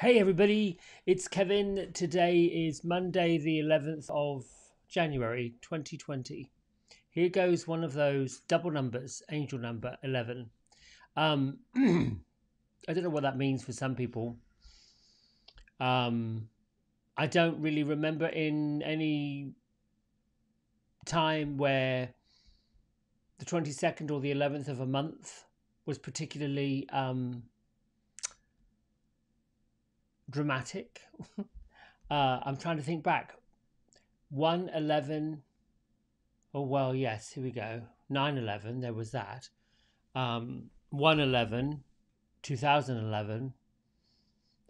Hey everybody, it's Kevin. Today is Monday, the 11th of January 2020. Here goes one of those double numbers, angel number 11. Um, I don't know what that means for some people. Um, I don't really remember in any time where the 22nd or the 11th of a month was particularly um, dramatic. uh, I'm trying to think back. 111. Oh, well, yes, here we go. 9 11, there was that. Um, 111, 2011,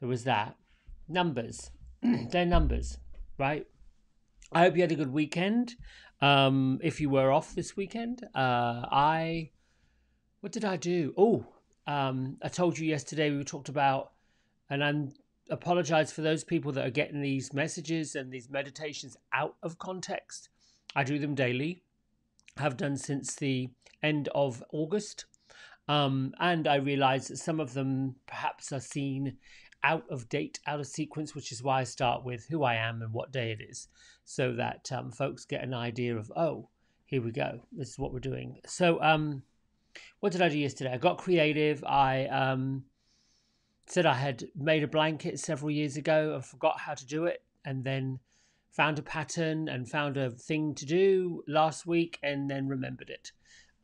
there was that. Numbers. They're numbers, right? I hope you had a good weekend. Um, if you were off this weekend, uh, I. What did I do? Oh, um, I told you yesterday we talked about, and I'm apologize for those people that are getting these messages and these meditations out of context. I do them daily, have done since the end of August. Um, and I realize that some of them perhaps are seen out of date, out of sequence, which is why I start with who I am and what day it is, so that um, folks get an idea of, oh, here we go, this is what we're doing. So, um, what did I do yesterday? I got creative. I um, said I had made a blanket several years ago and forgot how to do it, and then found a pattern and found a thing to do last week, and then remembered it.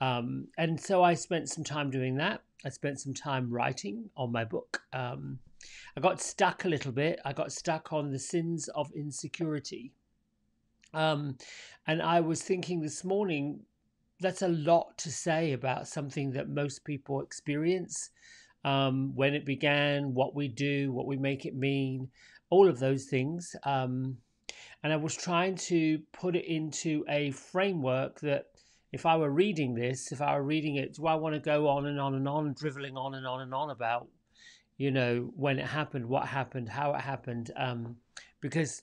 Um, and so I spent some time doing that. I spent some time writing on my book. Um, I got stuck a little bit. I got stuck on the sins of insecurity. Um, and I was thinking this morning, that's a lot to say about something that most people experience um, when it began, what we do, what we make it mean, all of those things. Um, and I was trying to put it into a framework that if I were reading this, if I were reading it, do I want to go on and on and on, driveling on and on and on about, you know, when it happened, what happened, how it happened? Um, because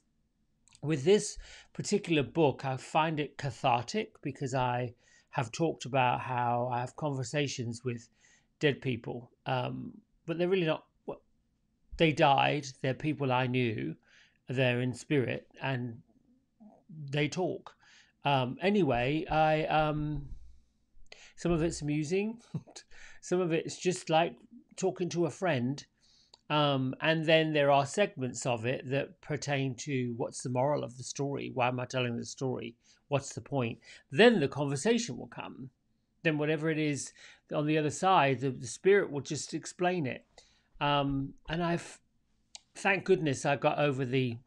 with this particular book, I find it cathartic because I have talked about how I have conversations with dead people, um, but they're really not. Well, they died. They're people I knew. They're in spirit and they talk. Um, anyway, I um, some of it's amusing, some of it's just like talking to a friend. Um, and then there are segments of it that pertain to what's the moral of the story? Why am I telling the story? What's the point? Then the conversation will come then whatever it is on the other side, the, the spirit will just explain it. Um, and I've, thank goodness, I got over the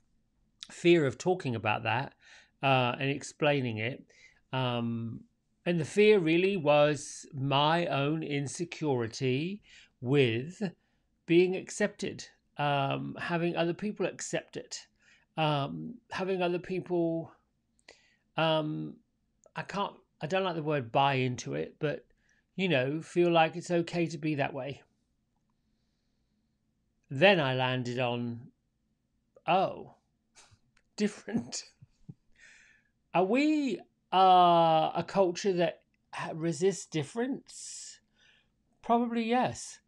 fear of talking about that uh, and explaining it. Um, and the fear really was my own insecurity with being accepted, um, having other people accept it, um, having other people. Um, I can't I don't like the word buy into it, but you know, feel like it's okay to be that way. Then I landed on, oh, different. Are we uh, a culture that resists difference? Probably yes.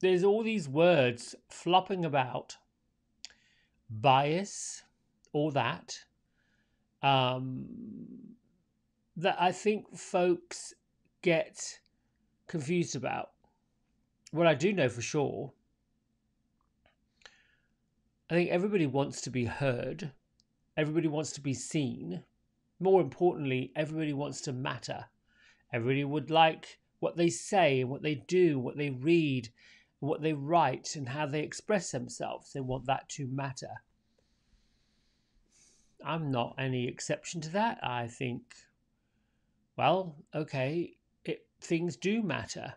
There's all these words flopping about bias, all that. Um, that I think folks get confused about. What I do know for sure, I think everybody wants to be heard, everybody wants to be seen. More importantly, everybody wants to matter. Everybody would like what they say what they do, what they read, what they write, and how they express themselves. They want that to matter. I'm not any exception to that. I think well, okay, it, things do matter.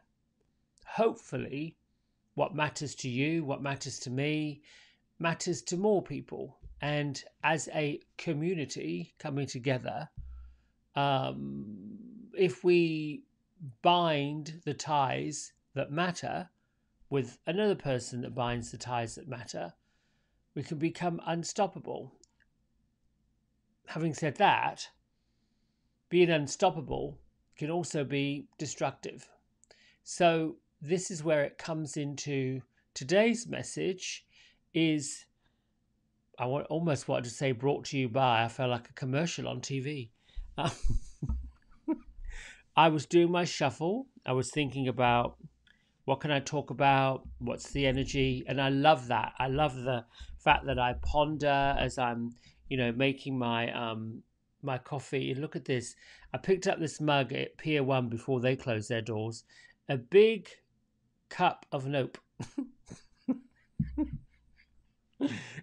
Hopefully, what matters to you, what matters to me, matters to more people. And as a community coming together, um, if we bind the ties that matter with another person that binds the ties that matter, we can become unstoppable. Having said that, being unstoppable can also be destructive. So, this is where it comes into today's message is I want, almost wanted to say brought to you by, I felt like a commercial on TV. Um, I was doing my shuffle. I was thinking about what can I talk about? What's the energy? And I love that. I love the fact that I ponder as I'm, you know, making my um my coffee. And look at this. I picked up this mug at Pier One before they closed their doors. A big cup of nope.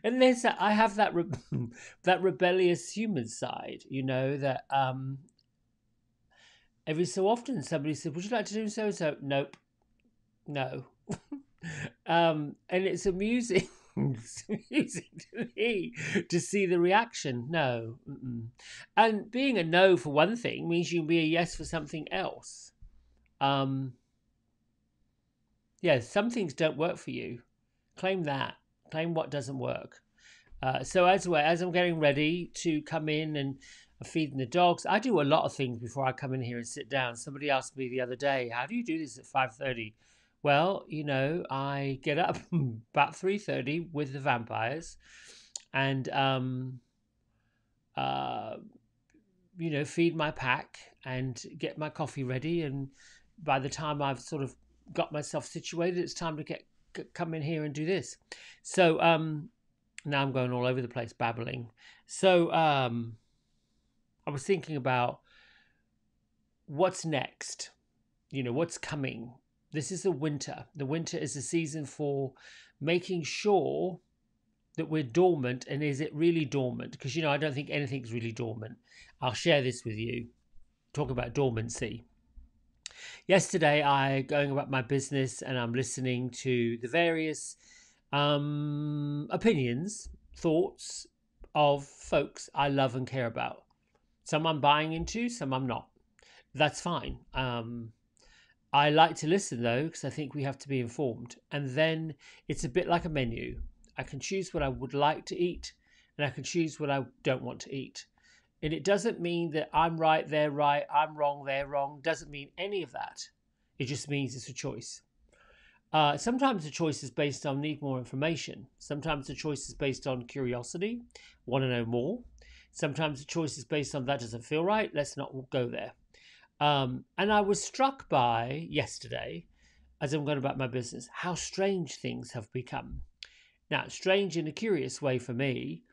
and there's that, I have that re- that rebellious human side, you know, that um every so often somebody said, "Would you like to do so?" and So, nope, no. um, and it's amusing. amusing to me to see the reaction. No. Mm-mm. And being a no for one thing means you can be a yes for something else. Um, yeah, some things don't work for you. Claim that. Claim what doesn't work. Uh, so as well as I'm getting ready to come in and feeding the dogs, I do a lot of things before I come in here and sit down. Somebody asked me the other day, "How do you do this at 5:30?" Well, you know, I get up about 3:30 with the vampires, and um, uh, you know, feed my pack and get my coffee ready. And by the time I've sort of got myself situated, it's time to get come in here and do this. So um, now I'm going all over the place babbling. So um, I was thinking about what's next. You know, what's coming. This is the winter. The winter is the season for making sure that we're dormant. And is it really dormant? Because, you know, I don't think anything's really dormant. I'll share this with you. Talk about dormancy. Yesterday, I going about my business and I'm listening to the various um, opinions, thoughts of folks I love and care about. Some I'm buying into, some I'm not. That's fine. Um, I like to listen though, because I think we have to be informed. And then it's a bit like a menu. I can choose what I would like to eat, and I can choose what I don't want to eat. And it doesn't mean that I'm right, they're right, I'm wrong, they're wrong. Doesn't mean any of that. It just means it's a choice. Uh, sometimes the choice is based on need more information. Sometimes the choice is based on curiosity, want to know more. Sometimes the choice is based on that doesn't feel right, let's not go there. Um, and I was struck by yesterday, as I'm going about my business, how strange things have become. Now, strange in a curious way for me.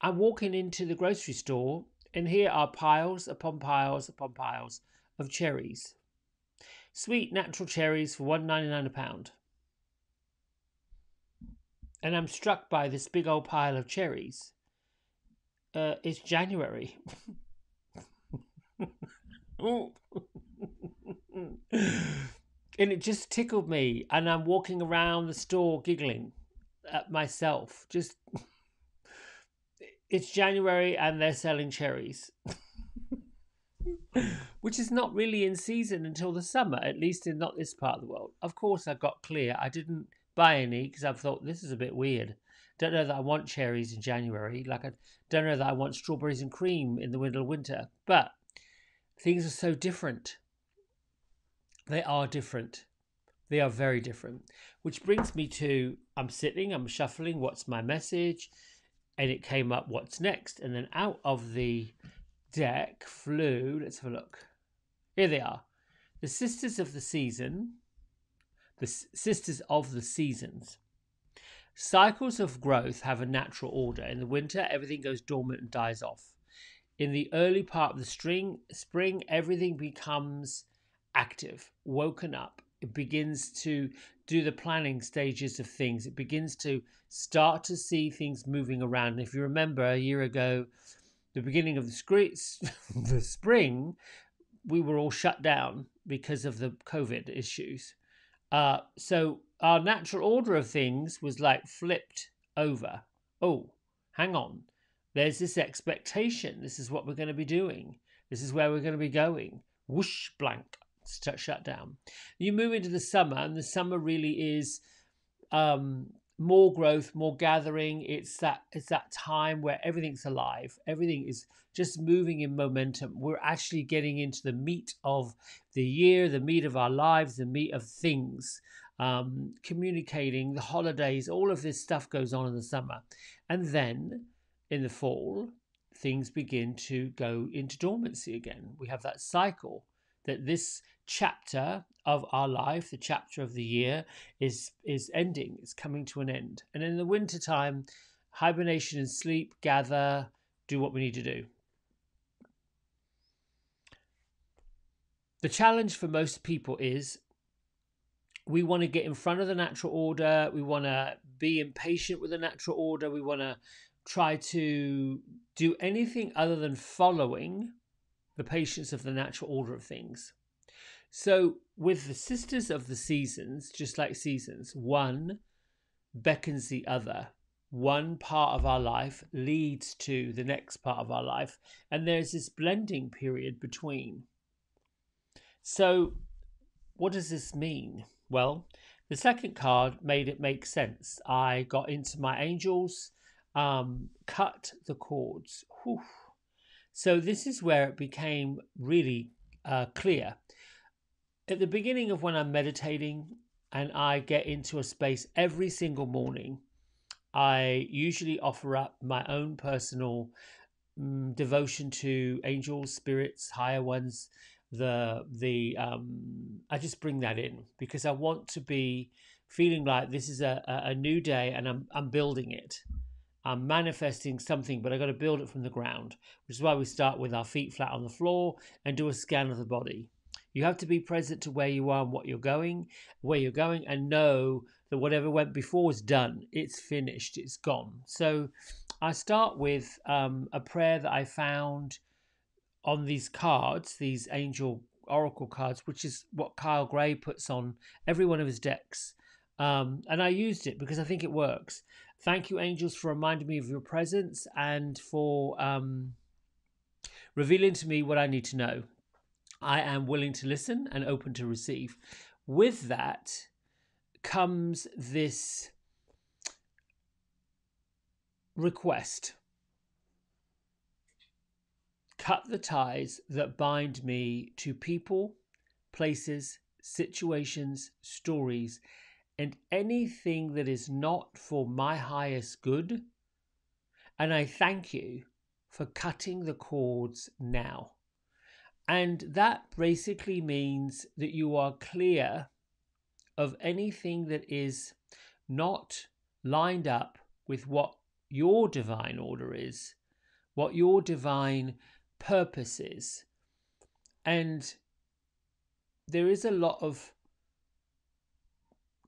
I'm walking into the grocery store, and here are piles upon piles upon piles of cherries. Sweet natural cherries for one ninety nine a pound. And I'm struck by this big old pile of cherries. Uh, it's January. and it just tickled me. And I'm walking around the store giggling at myself. Just, it's January and they're selling cherries. Which is not really in season until the summer, at least in not this part of the world. Of course, I got clear. I didn't buy any because I thought this is a bit weird. Don't know that I want cherries in January. Like I don't know that I want strawberries and cream in the middle of winter. But things are so different. They are different. They are very different. Which brings me to I'm sitting, I'm shuffling, what's my message? And it came up, what's next? And then out of the deck flew, let's have a look. Here they are. The Sisters of the Season, the Sisters of the Seasons. Cycles of growth have a natural order. In the winter, everything goes dormant and dies off in the early part of the spring, spring everything becomes active, woken up. It begins to do the planning stages of things. It begins to start to see things moving around. And if you remember a year ago, the beginning of the, scre- the spring, we were all shut down because of the COVID issues. Uh, so our natural order of things was like flipped over. Oh, hang on there's this expectation. This is what we're going to be doing. This is where we're going to be going. Whoosh, blank, shut down. You move into the summer, and the summer really is um, more growth, more gathering. It's that it's that time where everything's alive. Everything is just moving in momentum. We're actually getting into the meat of the year, the meat of our lives, the meat of things. um, communicating, the holidays, all of this stuff goes on in the summer. And then in the fall, things begin to go into dormancy again. We have that cycle that this chapter of our life, the chapter of the year, is is ending. It's coming to an end. And in the winter time, hibernation and sleep, gather, do what we need to do. The challenge for most people is we want to get in front of the natural order. We want to be impatient with the natural order. We want to try to do anything other than following the patience of the natural order of things. So, with the sisters of the seasons, just like seasons, one beckons the other. One part of our life leads to the next part of our life, and there's this blending period between. So, what does this mean? Well, the second card made it make sense. I got into my angels, um, cut the cords. Whew. So this is where it became really uh, clear. At the beginning of when I'm meditating and I get into a space every single morning, I usually offer up my own personal um, devotion to angels, spirits, higher ones, the the um I just bring that in because I want to be feeling like this is a, a new day and I'm I'm building it. I'm manifesting something, but I've got to build it from the ground, which is why we start with our feet flat on the floor and do a scan of the body. You have to be present to where you are and what you're going, where you're going, and know that whatever went before is done. It's finished. It's gone. So I start with um, a prayer that I found on these cards, these angel oracle cards, which is what Kyle Gray puts on every one of his decks. Um, and I used it because I think it works. Thank you, angels, for reminding me of your presence and for um, revealing to me what I need to know. I am willing to listen and open to receive. With that comes this request cut the ties that bind me to people, places, situations, stories, and anything that is not for my highest good. And I thank you for cutting the cords now. And that basically means that you are clear of anything that is not lined up with what your divine order is, what your divine purpose is. And there is a lot of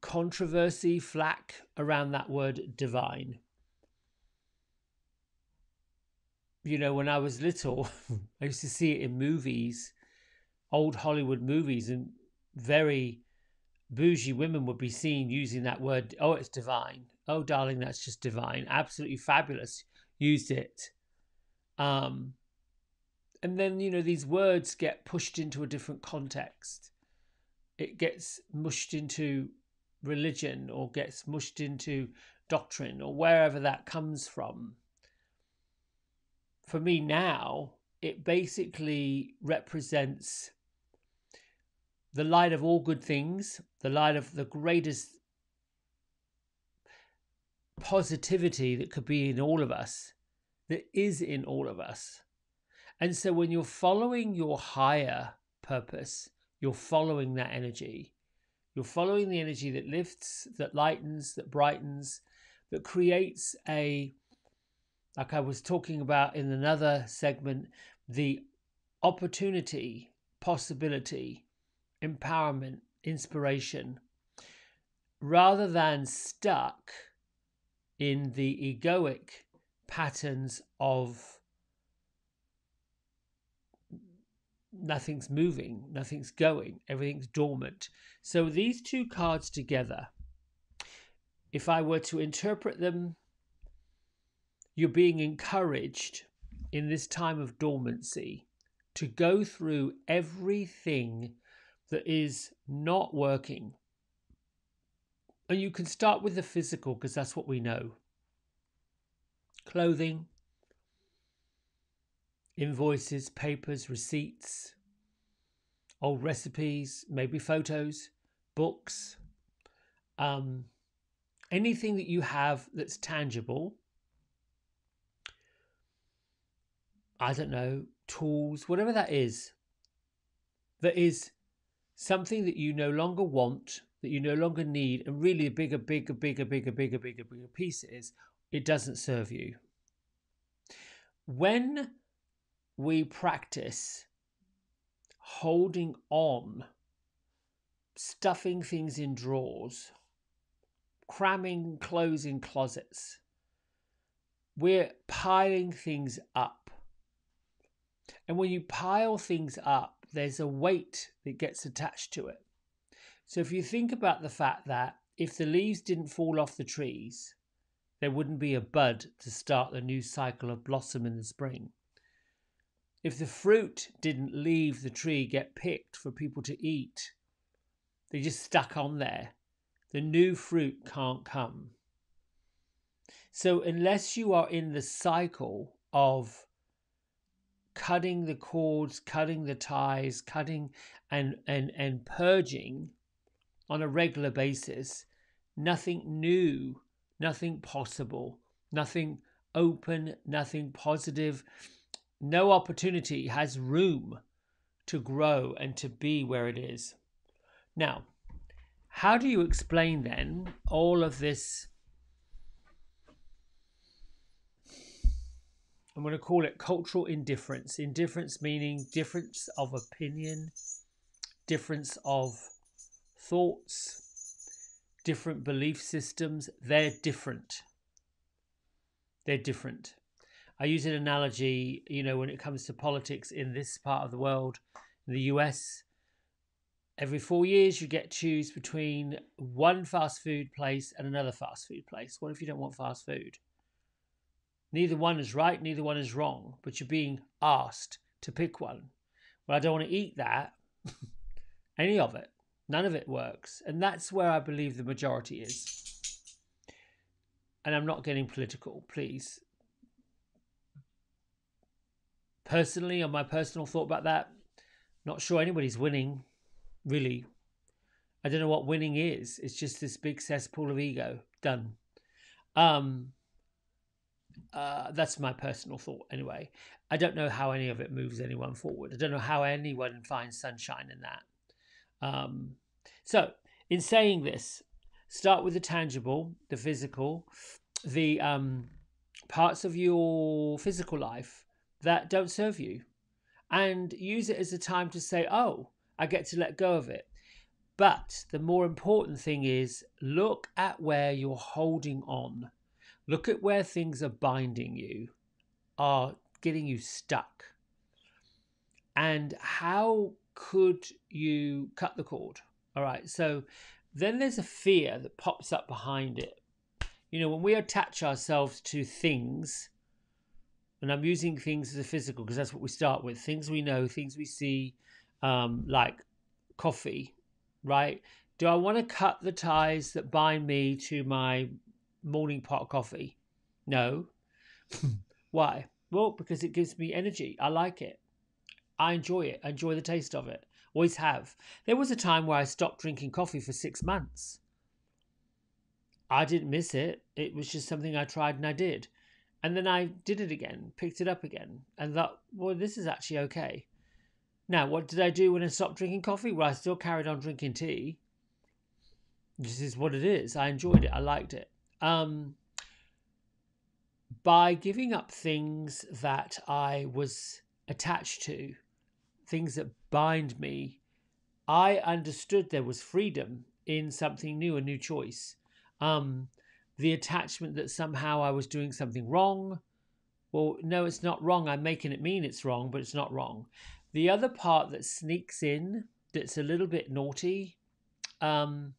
controversy, flack around that word divine. You know, when I was little, I used to see it in movies, old Hollywood movies, and very bougie women would be seen using that word. Oh, it's divine. Oh, darling, that's just divine. Absolutely fabulous. Used it. Um, and then you know these words get pushed into a different context it gets mushed into religion or gets mushed into doctrine or wherever that comes from for me now it basically represents the light of all good things the light of the greatest positivity that could be in all of us that is in all of us and so when you're following your higher purpose, you're following that energy. You're following the energy that lifts, that lightens, that brightens, that creates a, like I was talking about in another segment, the opportunity, possibility, empowerment, inspiration, rather than stuck in the egoic patterns of nothing's moving, nothing's going, everything's dormant. So these two cards together, if I were to interpret them, you're being encouraged in this time of dormancy to go through everything that is not working. And you can start with the physical because that's what we know clothing, invoices, papers, receipts, old recipes, maybe photos, books, um, anything that you have that's tangible. I don't know, tools, whatever that is, that is something that you no longer want, that you no longer need, and really a bigger, bigger, bigger, bigger, bigger, bigger, bigger piece is it doesn't serve you. When we practice holding on, stuffing things in drawers, cramming clothes in closets, we're piling things up. And when you pile things up, there's a weight that gets attached to it. So if you think about the fact that if the leaves didn't fall off the trees, there wouldn't be a bud to start the new cycle of blossom in the spring. If the fruit didn't leave the tree, get picked for people to eat, they just stuck on there, the new fruit can't come. So, unless you are in the cycle of cutting the cords, cutting the ties, cutting and, and, and purging on a regular basis, nothing new, nothing possible, nothing open, nothing positive, no opportunity has room to grow and to be where it is. Now, how do you explain then all of this I'm going to call it cultural indifference. Indifference meaning difference of opinion, difference of thoughts, different belief systems. They're different. They're different. I use an analogy, you know, when it comes to politics in this part of the world, in the US, every four years you get choose between one fast food place and another fast food place. What if you don't want fast food? Neither one is right, neither one is wrong, but you're being asked to pick one. Well, I don't want to eat that. Any of it. None of it works. And that's where I believe the majority is. And I'm not getting political, please. Personally, on my personal thought about that, not sure anybody's winning, really. I don't know what winning is. It's just this big cesspool of ego. Done. Um, uh, that's my personal thought anyway. I don't know how any of it moves anyone forward. I don't know how anyone finds sunshine in that. Um, so, in saying this, start with the tangible, the physical, the um, parts of your physical life that don't serve you, and use it as a time to say, oh, I get to let go of it. But the more important thing is look at where you're holding on Look at where things are binding you, are getting you stuck. And how could you cut the cord? All right. So then there's a fear that pops up behind it. You know, when we attach ourselves to things, and I'm using things as a physical because that's what we start with things we know, things we see, um, like coffee, right? Do I want to cut the ties that bind me to my morning pot of coffee? No. Why? Well, because it gives me energy. I like it. I enjoy it. I enjoy the taste of it. Always have. There was a time where I stopped drinking coffee for six months. I didn't miss it. It was just something I tried and I did. And then I did it again, picked it up again, and thought, well, this is actually okay. Now, what did I do when I stopped drinking coffee? Well, I still carried on drinking tea. This is what it is. I enjoyed it. I liked it. Um, by giving up things that I was attached to, things that bind me, I understood there was freedom in something new, a new choice. Um, the attachment that somehow I was doing something wrong. Well, no, it's not wrong. I'm making it mean it's wrong, but it's not wrong. The other part that sneaks in that's a little bit naughty um,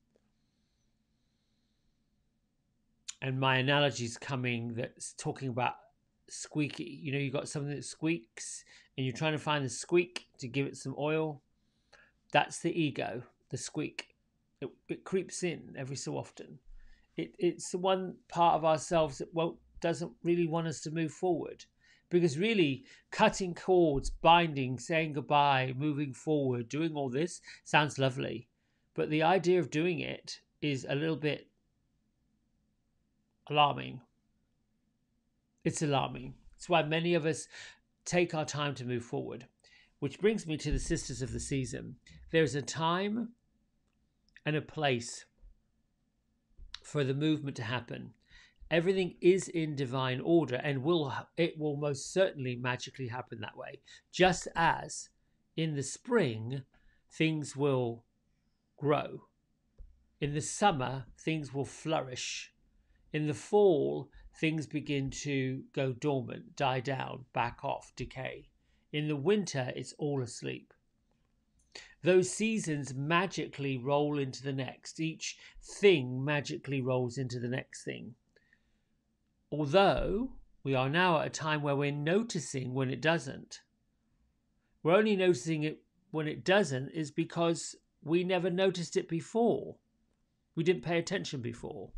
and my analogy is coming that's talking about squeaky. You know, you got something that squeaks and you're trying to find the squeak to give it some oil. That's the ego, the squeak. It, it creeps in every so often. It, it's the one part of ourselves that won't, doesn't really want us to move forward. Because really, cutting cords, binding, saying goodbye, moving forward, doing all this sounds lovely. But the idea of doing it is a little bit alarming. It's alarming. It's why many of us take our time to move forward. Which brings me to the Sisters of the Season. There's a time and a place for the movement to happen. Everything is in divine order and will it will most certainly magically happen that way. Just as in the spring things will grow. In the summer things will flourish. In the fall things begin to go dormant, die down, back off, decay. In the winter, it's all asleep. Those seasons magically roll into the next. Each thing magically rolls into the next thing. Although we are now at a time where we're noticing when it doesn't. We're only noticing it when it doesn't is because we never noticed it before. We didn't pay attention before.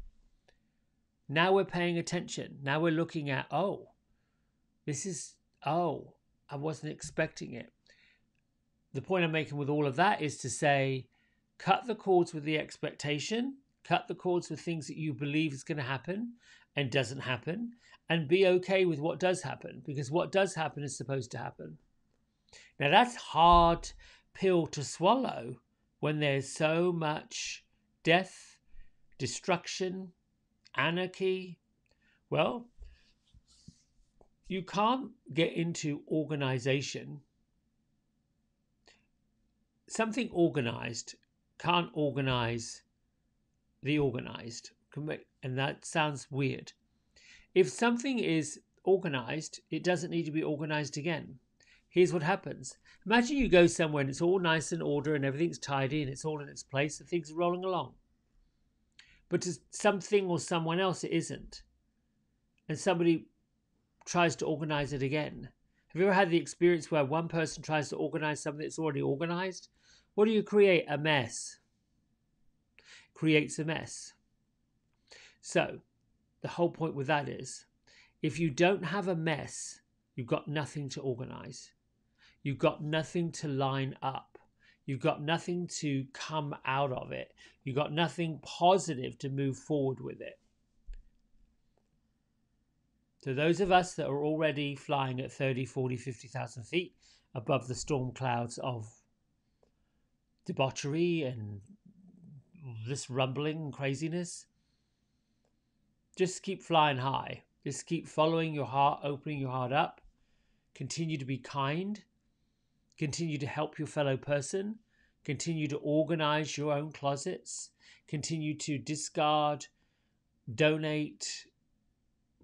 Now we're paying attention. Now we're looking at, oh, this is, oh, I wasn't expecting it. The point I'm making with all of that is to say, cut the cords with the expectation, cut the cords with things that you believe is going to happen and doesn't happen, and be okay with what does happen because what does happen is supposed to happen. Now, that's hard pill to swallow when there's so much death, destruction, anarchy. Well, you can't get into organization. Something organized can't organize the organized. And that sounds weird. If something is organized, it doesn't need to be organized again. Here's what happens. Imagine you go somewhere and it's all nice and order and everything's tidy and it's all in its place and things are rolling along but to something or someone else it isn't. And somebody tries to organize it again. Have you ever had the experience where one person tries to organize something that's already organized? What do you create? A mess. Creates a mess. So, the whole point with that is if you don't have a mess, you've got nothing to organize. You've got nothing to line up. You've got nothing to come out of it. You've got nothing positive to move forward with it. So, those of us that are already flying at 30, 40, 50,000 feet above the storm clouds of debauchery and this rumbling craziness, just keep flying high. Just keep following your heart, opening your heart up. Continue to be kind Continue to help your fellow person. Continue to organize your own closets. Continue to discard, donate,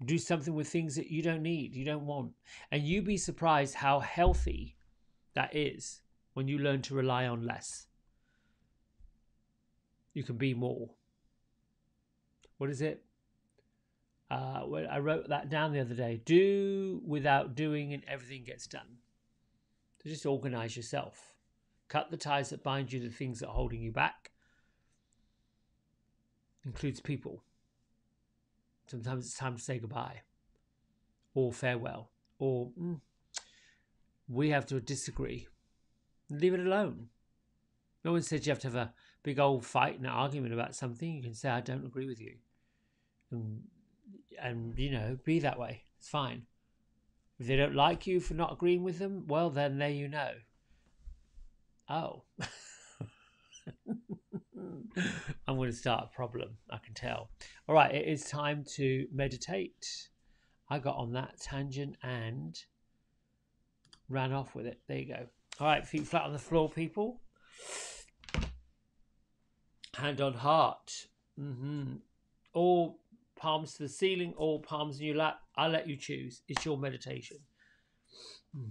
do something with things that you don't need, you don't want. And you'd be surprised how healthy that is when you learn to rely on less. You can be more. What is it? Uh, I wrote that down the other day. Do without doing, and everything gets done. So just organize yourself. Cut the ties that bind you to things that are holding you back. Includes people. Sometimes it's time to say goodbye or farewell or mm, we have to disagree. Leave it alone. No one says you have to have a big old fight and argument about something. You can say, I don't agree with you. And, and you know, be that way. It's fine. If they don't like you for not agreeing with them, well, then there you know. Oh. I'm going to start a problem, I can tell. All right, it is time to meditate. I got on that tangent and ran off with it. There you go. All right, feet flat on the floor, people. Hand on heart. Mm-hmm. All palms to the ceiling all palms in your lap. I'll let you choose. It's your meditation. Hmm.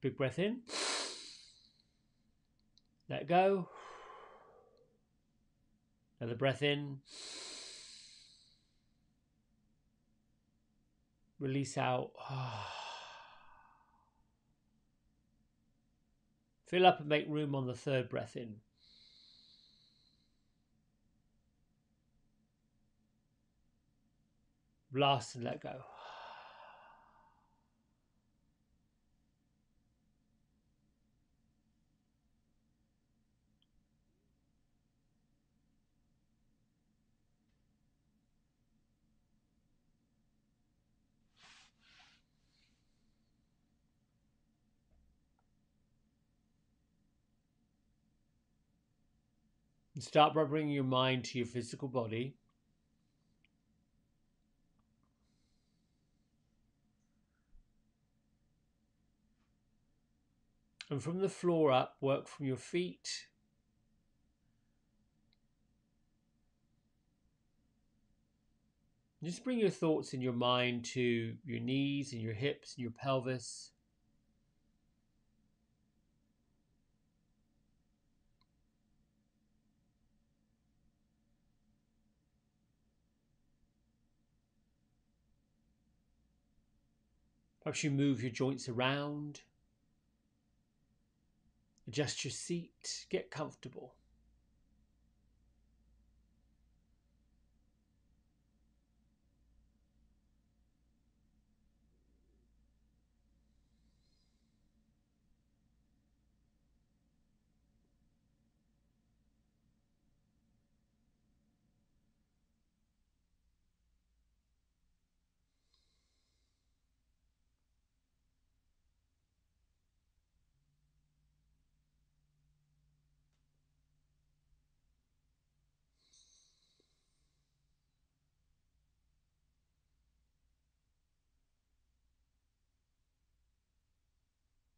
Big breath in. Let go. Another breath in. Release out. Fill up and make room on the third breath in. blast and let go. And start by bringing your mind to your physical body. And from the floor up, work from your feet Just bring your thoughts in your mind to your knees and your hips and your pelvis. Perhaps you move your joints around, adjust your seat, get comfortable.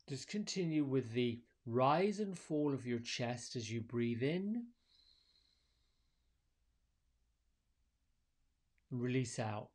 Just continue with the rise and fall of your chest as you breathe in release out.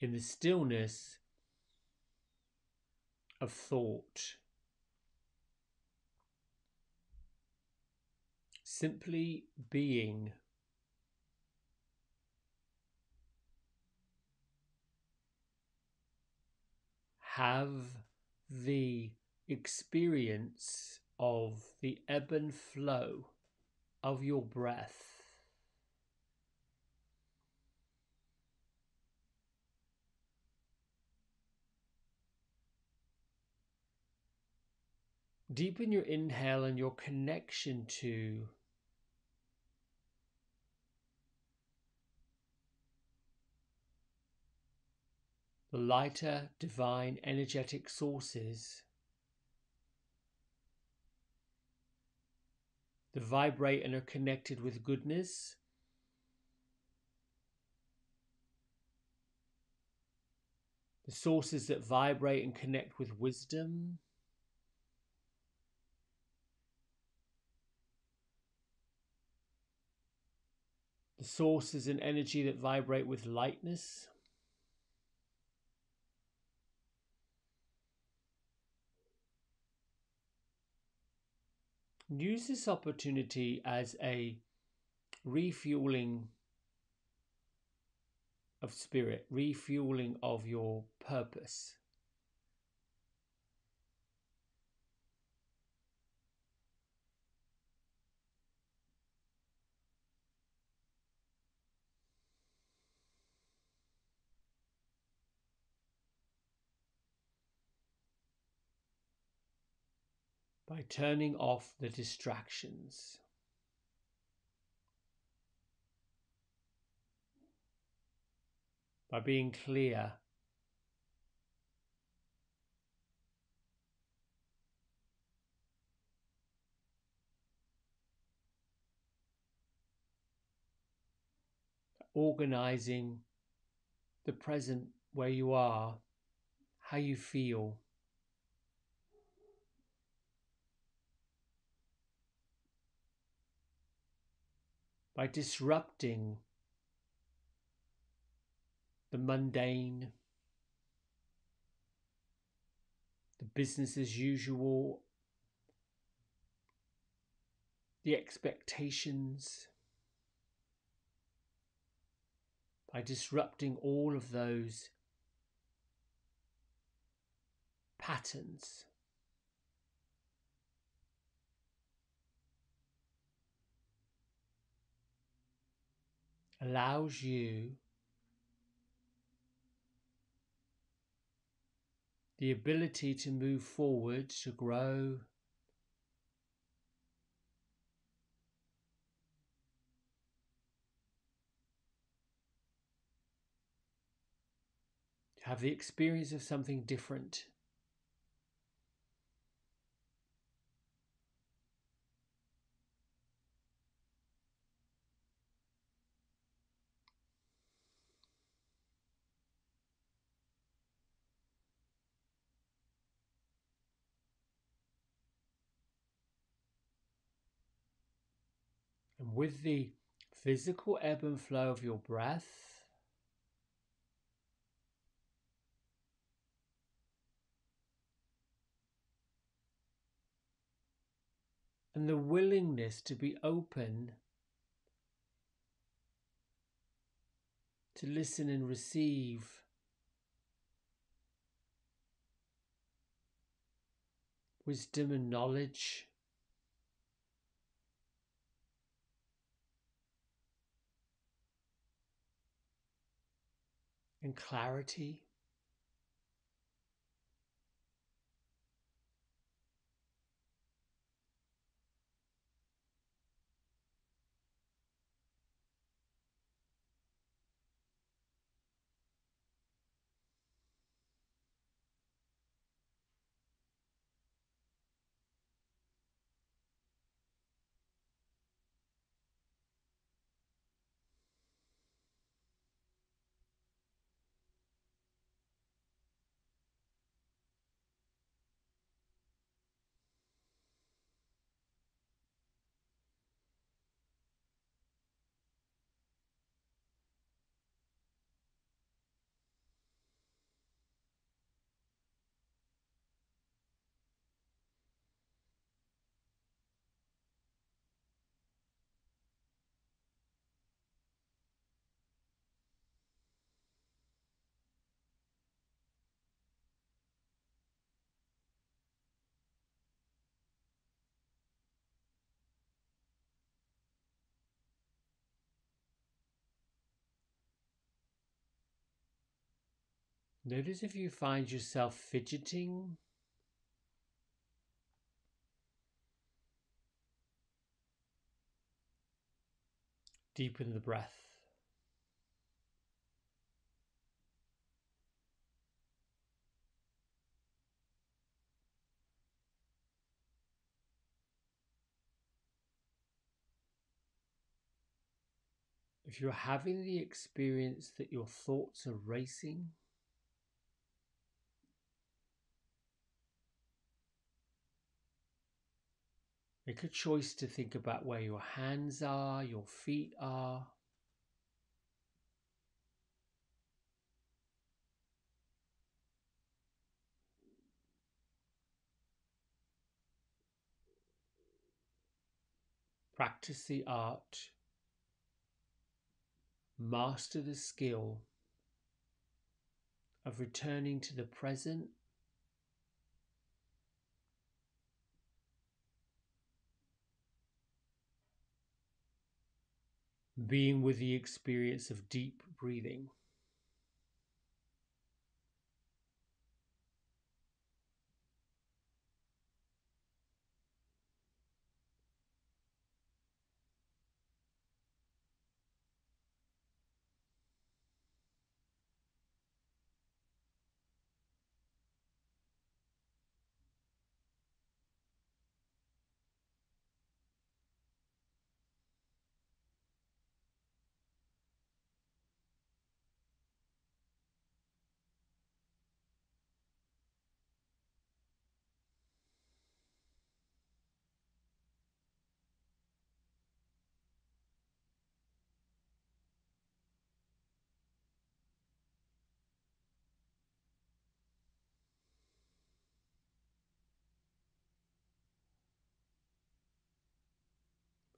In the stillness of thought. Simply being. Have the experience of the ebb and flow of your breath. Deepen your inhale and your connection to the lighter, divine, energetic sources that vibrate and are connected with goodness. The sources that vibrate and connect with wisdom. The sources and energy that vibrate with lightness. Use this opportunity as a refueling of spirit, refueling of your purpose. By turning off the distractions. By being clear organizing the present where you are, how you feel. By disrupting the mundane, the business as usual, the expectations, by disrupting all of those patterns. Allows you the ability to move forward, to grow, to have the experience of something different. With the physical ebb and flow of your breath, and the willingness to be open to listen and receive wisdom and knowledge. And clarity. Notice if you find yourself fidgeting. Deepen the breath. If you're having the experience that your thoughts are racing, Make a choice to think about where your hands are, your feet are. Practice the art. Master the skill of returning to the present being with the experience of deep breathing.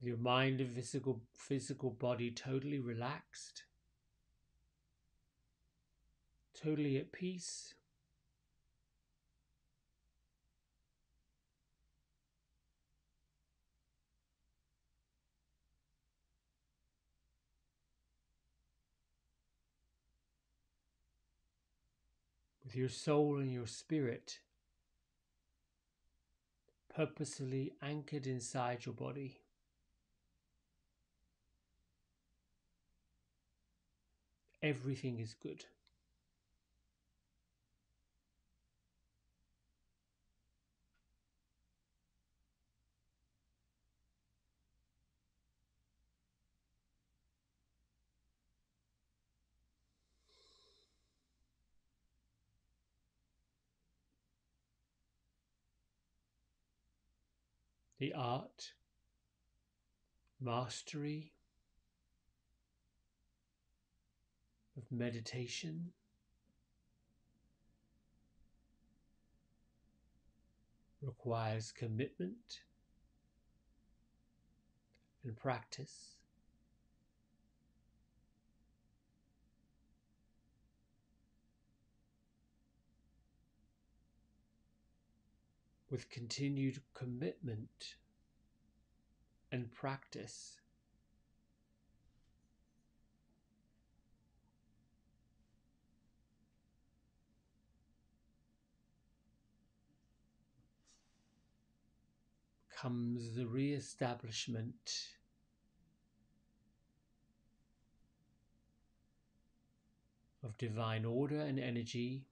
Your mind and physical physical body totally relaxed. totally at peace. With your soul and your spirit purposely anchored inside your body. Everything is good. the art, mastery of meditation. requires commitment and practice. with continued commitment and practice. Comes the re-establishment of divine order and energy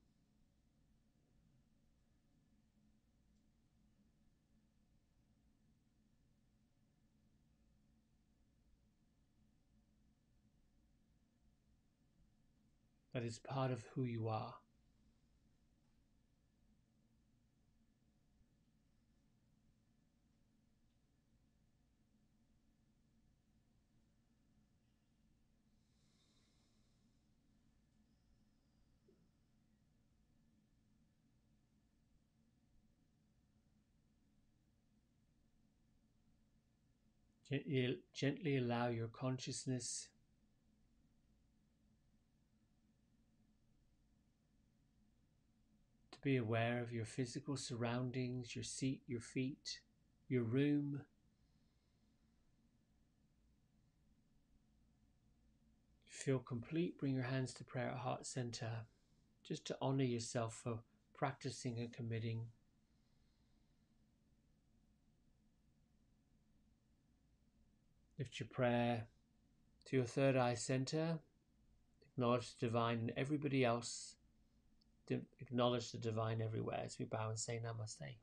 that is part of who you are. Gently, allow your consciousness to be aware of your physical surroundings, your seat, your feet, your room. Feel complete, bring your hands to prayer at heart center just to honor yourself for practicing and committing. Lift your prayer to your third eye center. Acknowledge the divine and everybody else acknowledge the divine everywhere as we bow and say namaste.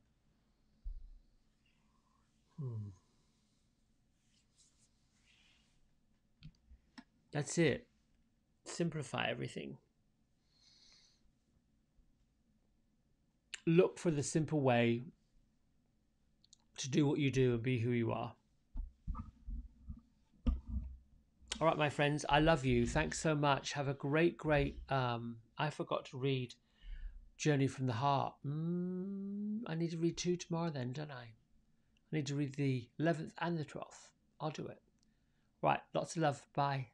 Hmm. That's it. Simplify everything. Look for the simple way to do what you do and be who you are. All right, my friends, I love you. Thanks so much. Have a great, great. Um, I forgot to read Journey from the Heart. Mm, I need to read two tomorrow, then, don't I? I need to read the 11th and the 12th. I'll do it. Right, lots of love. Bye.